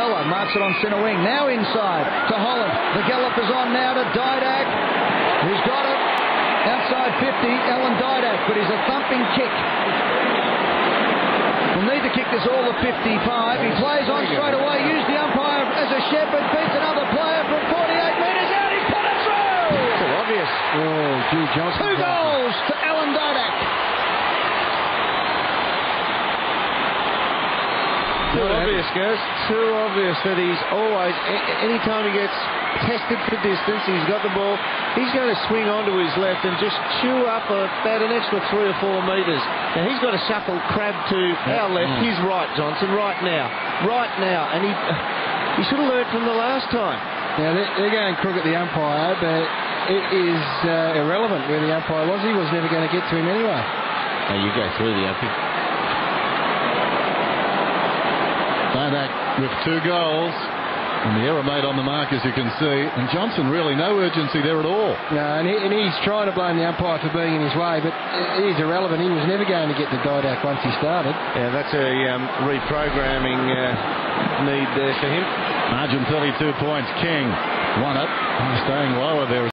Magella marks it on centre wing. Now inside to Holland. The gallop is on now to Didak. Who's got it? Outside 50, Alan Didak, but he's a thumping kick. We'll need to kick this all the 55. He plays on straight away. Use the umpire as a shepherd. Beats another player from 48 metres out. He's put it through. Too obvious. Oh, gee, Johnson. Two goals to Alan Didak. Too obvious, guys. Too obvious that he's always, any time he gets tested for distance, he's got the ball, he's going to swing onto his left and just chew up about an extra three or four metres. Now he's got to shuffle crab to our left, his right, Johnson, right now. Right now. And he, he should have learned from the last time. Now they're, they're going crook at the umpire, but it is uh, irrelevant where the umpire was. He was never going to get to him anyway. Now you go through the umpire. Didak with two goals. And the error made on the mark, as you can see. And Johnson really no urgency there at all. No, and, he, and he's trying to blame the umpire for being in his way, but it is irrelevant. He was never going to get the Didak once he started. Yeah, that's a um, reprogramming uh, need there for him. Margin 32 points. King won it. Staying lower there.